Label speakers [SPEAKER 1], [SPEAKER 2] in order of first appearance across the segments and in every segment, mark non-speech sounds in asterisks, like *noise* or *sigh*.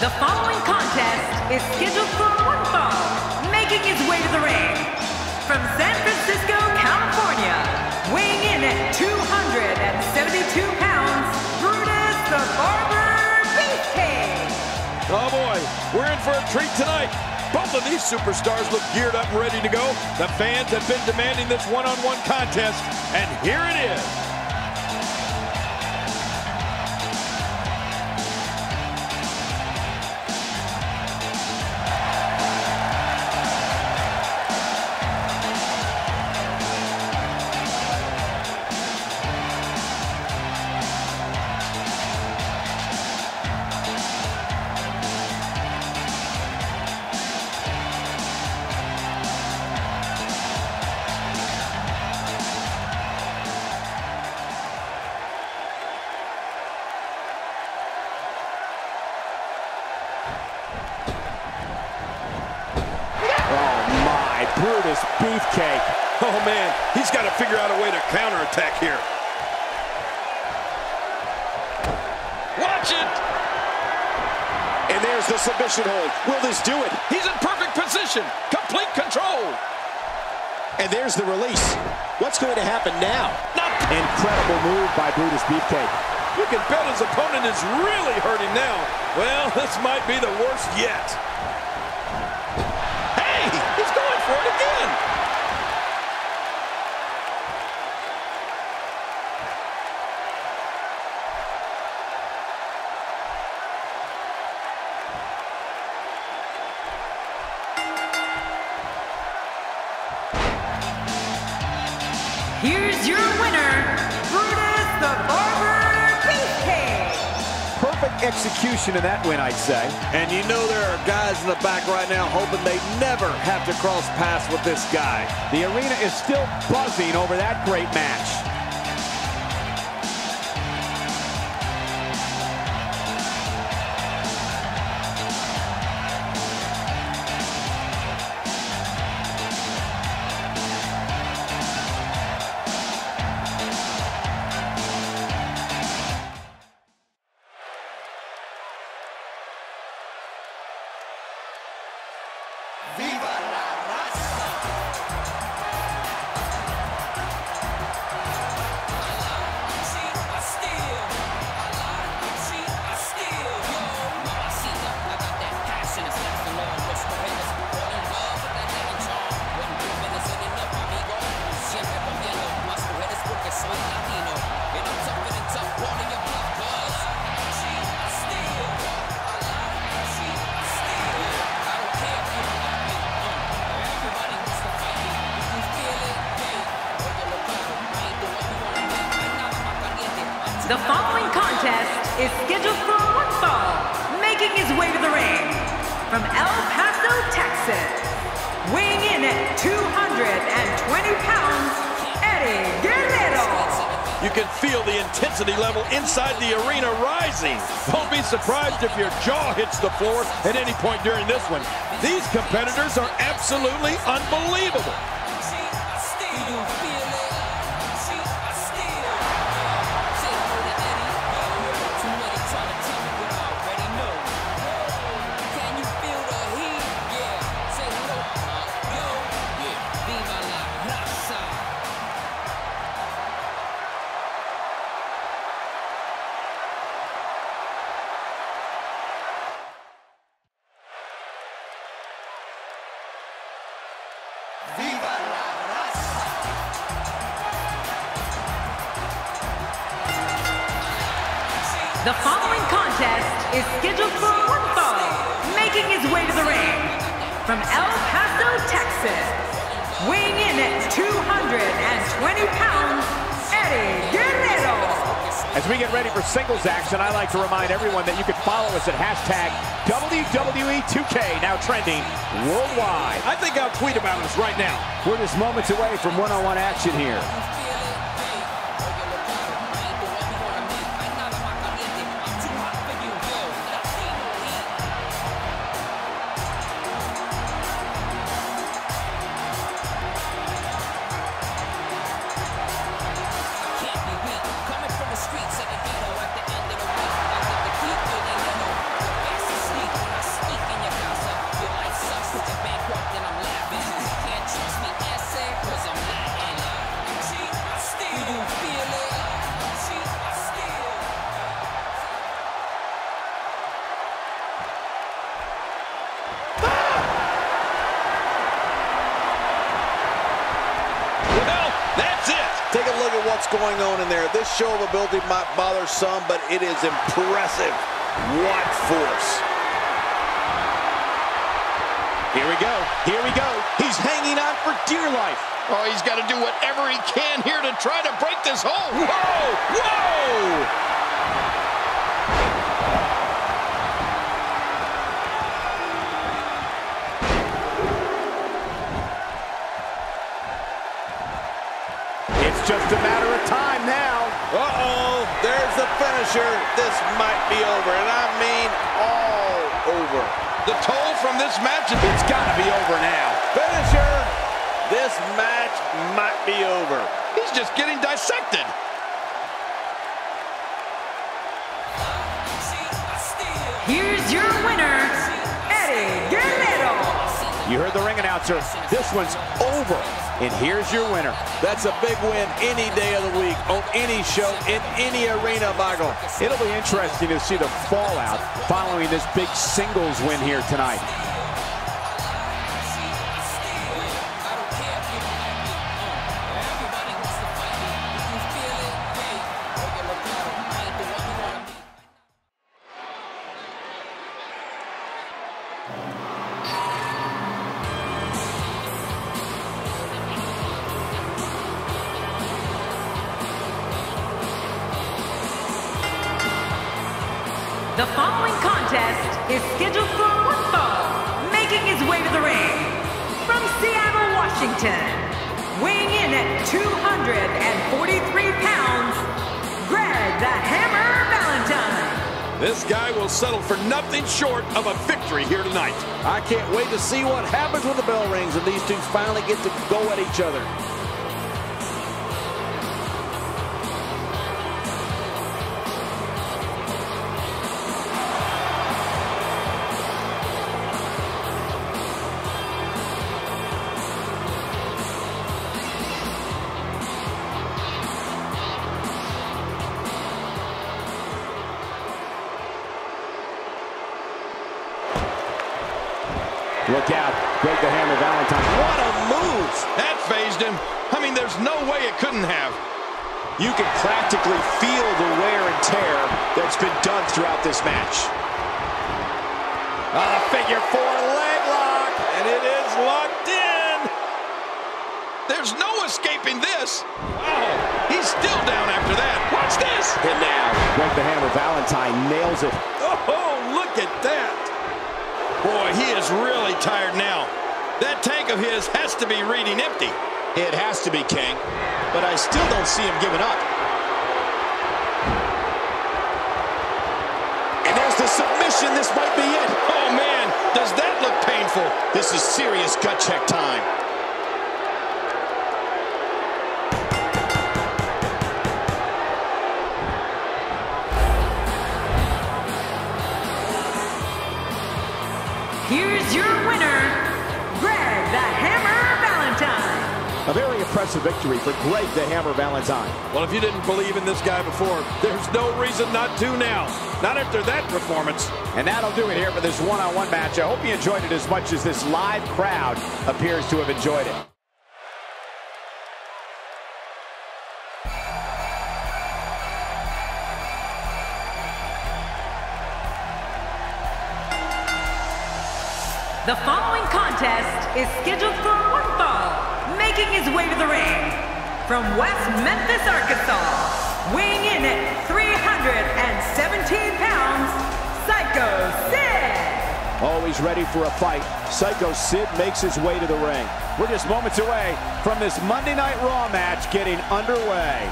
[SPEAKER 1] The following contest is scheduled for one fall, making his way to the ring. From San Francisco, California, weighing in at 272 pounds, Brutus the Barber Beefcake.
[SPEAKER 2] Oh boy, we're in for a treat tonight. Both of these superstars look geared up and ready to go. The fans have been demanding this one-on-one -on -one contest, and here it is. Oh, man, he's got to figure out a way to counterattack here. Watch it!
[SPEAKER 3] And there's the submission hold. Will this do it?
[SPEAKER 2] He's in perfect position. Complete control.
[SPEAKER 3] And there's the release. What's going to happen now?
[SPEAKER 2] Not
[SPEAKER 3] Incredible move by Brutus Beefcake.
[SPEAKER 2] You can bet his opponent is really hurting now. Well, this might be the worst yet.
[SPEAKER 3] Execution in that win, I'd say.
[SPEAKER 4] And you know there are guys in the back right now hoping they never have to cross paths with this guy.
[SPEAKER 3] The arena is still buzzing over that great match.
[SPEAKER 1] The following contest is scheduled for one fall, making his way to the ring. From El Paso, Texas, weighing in at 220 pounds, Eddie Guerrero.
[SPEAKER 2] You can feel the intensity level inside the arena rising. Don't be surprised if your jaw hits the floor at any point during this one. These competitors are absolutely unbelievable.
[SPEAKER 1] The following contest is scheduled for one fall, making his way to the ring. From El Paso, Texas, weighing in at 220 pounds, Eddie Guerrero.
[SPEAKER 3] As we get ready for singles action, I like to remind everyone that you can follow us at hashtag WWE2K, now trending worldwide.
[SPEAKER 2] I think I'll tweet about us right now.
[SPEAKER 3] We're just moments away from one-on-one -on -one action here.
[SPEAKER 4] This show of ability might bother some, but it is impressive. What force.
[SPEAKER 5] Here we go. Here we go. He's hanging on for dear life.
[SPEAKER 2] Oh, he's got to do whatever he can here to try to break this hold. Whoa! Whoa!
[SPEAKER 5] It's just a matter of time now.
[SPEAKER 4] Uh-oh, there's the finisher. This might be over, and I mean all over.
[SPEAKER 2] The toll from this match,
[SPEAKER 5] It's got to be over now.
[SPEAKER 4] Finisher! This match might be over.
[SPEAKER 2] he's just getting dissected.
[SPEAKER 1] Here's your winner, Eddie Guerrero.
[SPEAKER 5] You heard the ring announcer. This one's over. And here's your winner.
[SPEAKER 4] That's a big win any day of the week, on any show, in any arena, Michael.
[SPEAKER 5] It'll be interesting to see the fallout following this big singles win here tonight.
[SPEAKER 1] The following contest is scheduled for one fall, making his way to the ring. From Seattle, Washington, weighing in at 243 pounds, Greg the Hammer Valentine.
[SPEAKER 2] This guy will settle for nothing short of a victory here tonight.
[SPEAKER 4] I can't wait to see what happens when the bell rings and these two finally get to go at each other.
[SPEAKER 5] Look out. Greg the Hammer Valentine.
[SPEAKER 4] What a move!
[SPEAKER 2] That fazed him. I mean, there's no way it couldn't have.
[SPEAKER 5] You can practically feel the wear and tear that's been done throughout this match. A figure four leg lock.
[SPEAKER 2] And it is locked in. There's no escaping this. Oh, he's still down after that. Watch this.
[SPEAKER 5] And now, Greg the Hammer Valentine nails it.
[SPEAKER 2] Oh, look at that. Boy, he is really tired now. That tank of his has to be reading empty.
[SPEAKER 5] It has to be King, but I still don't see him giving up. And there's the submission. This might be it.
[SPEAKER 2] Oh, man, does that look painful?
[SPEAKER 5] This is serious gut check time.
[SPEAKER 1] Here's your winner, Greg the Hammer Valentine.
[SPEAKER 5] A very impressive victory for Greg the Hammer Valentine.
[SPEAKER 2] Well, if you didn't believe in this guy before, there's no reason not to now. Not after that performance.
[SPEAKER 5] And that'll do it here for this one-on-one -on -one match. I hope you enjoyed it as much as this live crowd appears to have enjoyed it.
[SPEAKER 1] The following contest is scheduled for one fall, making his way to the ring. From West Memphis, Arkansas, weighing in at 317 pounds, Sycho Sid.
[SPEAKER 5] Always ready for a fight, Sycho Sid makes his way to the ring. We're just moments away from this Monday Night Raw match getting underway.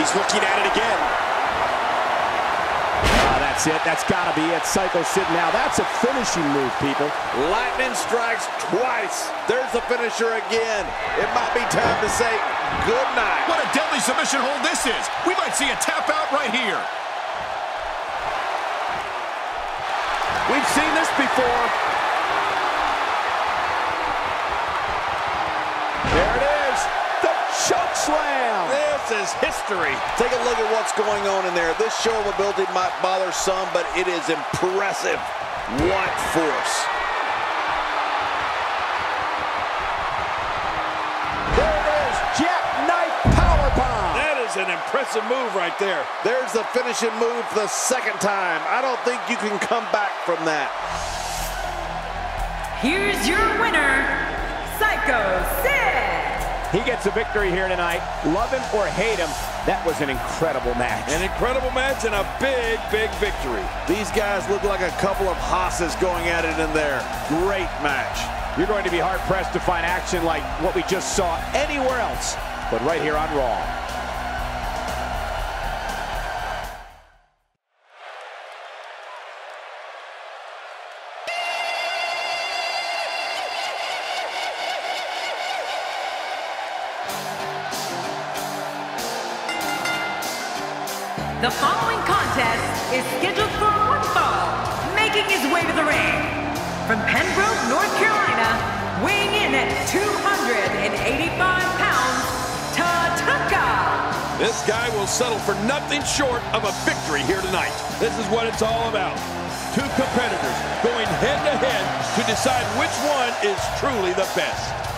[SPEAKER 5] He's looking at it again. Ah, that's it. That's got to be it. Sycho Sid now. That's a finishing move, people.
[SPEAKER 4] Lightning strikes twice. There's the finisher again. It might be time to say good night.
[SPEAKER 6] What a deadly submission hold this is. We might see a tap out right here.
[SPEAKER 4] We've seen this before.
[SPEAKER 5] Is
[SPEAKER 4] history. Take a look at what's going on in there. This show of ability might bother some, but it is impressive. What force.
[SPEAKER 5] There it is. Jackknife powerbomb.
[SPEAKER 2] That is an impressive move right there.
[SPEAKER 4] There's the finishing move the second time. I don't think you can come back from that.
[SPEAKER 1] Here's your winner, Sycho Sid.
[SPEAKER 5] He gets a victory here tonight. Love him or hate him, that was an incredible match.
[SPEAKER 2] An incredible match and a big, big victory.
[SPEAKER 4] These guys look like a couple of hosses going at it in there. Great match.
[SPEAKER 5] You're going to be hard-pressed to find action like what we just saw anywhere else, but right here on Raw.
[SPEAKER 1] The following contest is scheduled for one fall, making his way to the ring. From Pembroke, North Carolina, weighing in at 285 pounds, Tatanka.
[SPEAKER 2] This guy will settle for nothing short of a victory here tonight. This is what it's all about. Two competitors going head to head to decide which one is truly the best.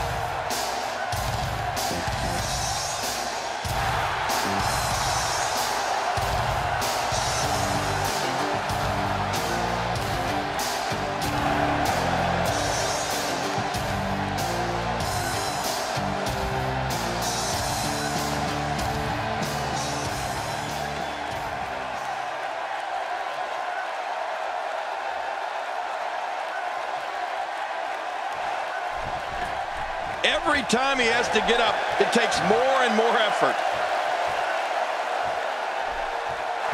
[SPEAKER 2] Every time he has to get up, it takes more and more effort.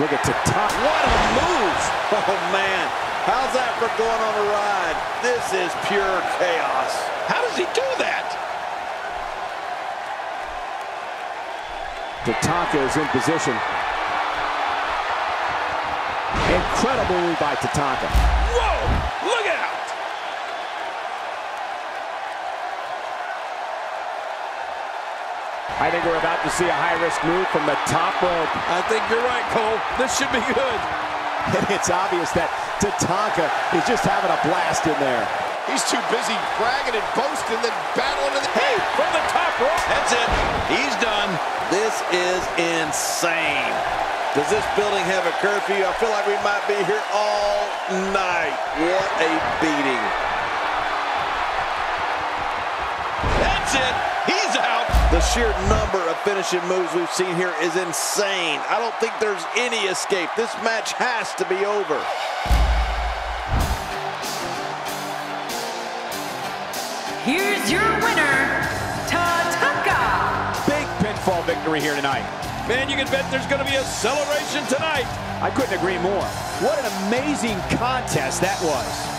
[SPEAKER 5] Look at Tatanka.
[SPEAKER 4] What a move! Oh, man. How's that for going on a ride? This is pure chaos.
[SPEAKER 2] How does he do that?
[SPEAKER 5] Tatanka is in position. Incredible move by Tatanka.
[SPEAKER 2] Whoa! Look out!
[SPEAKER 5] I think we're about to see a high-risk move from the top rope.
[SPEAKER 2] I think you're right, Cole. This should be good. *laughs*
[SPEAKER 5] And it's obvious that Tatanka is just having a blast in there.
[SPEAKER 6] He's too busy bragging and boasting than battling in the...
[SPEAKER 2] Hey, from the top rope. That's it. He's done.
[SPEAKER 4] This is insane. Does this building have a curfew? I feel like we might be here all night. What a beating.
[SPEAKER 2] That's it. He's out.
[SPEAKER 4] The sheer number of finishing moves we've seen here is insane. I don't think there's any escape. This match has to be over.
[SPEAKER 1] Here's your winner, Tatanka.
[SPEAKER 5] Big pinfall victory here tonight.
[SPEAKER 2] Man, you can bet there's going to be a celebration tonight.
[SPEAKER 5] I couldn't agree more. What an amazing contest that was.